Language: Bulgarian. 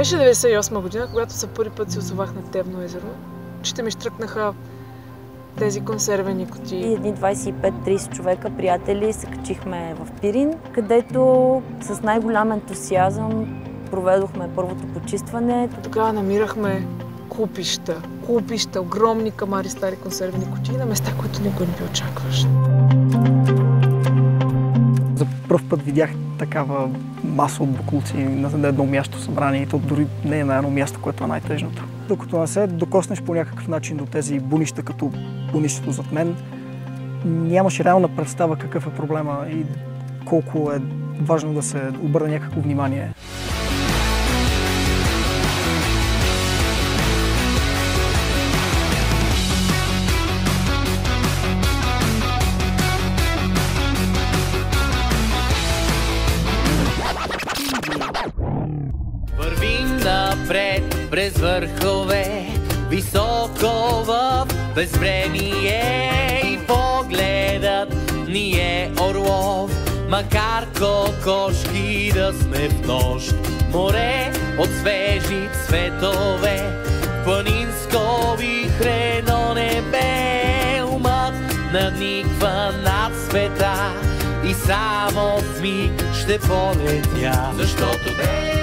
Беше 98 година, когато за първи път се озовах на Тебно езеро. Очите ми штръкнаха тези консервени И кутии. едни 25-30 човека, приятели, се качихме в Пирин, където с най-голям ентусиазъм проведохме първото почистване. Тогава намирахме купища, купища, огромни камари стари консервени кутии на места, които никой не би очакваш. За първ път видях такава маса от буклуци на едно място събрани и то дори не е на едно място, което е най-тъжното. Докато не се докоснеш по някакъв начин до тези бунища, като бунището зад мен, нямаш реална представа какъв е проблема и колко е важно да се обърне някакво внимание. Напред през върхове, високо в безвремие и погледът ни е орлов, макар кокошки да сме в нощ. Море от свежи цветове, планинско вихрено небе, умът надниква над света и само в миг ще полетя, защото бе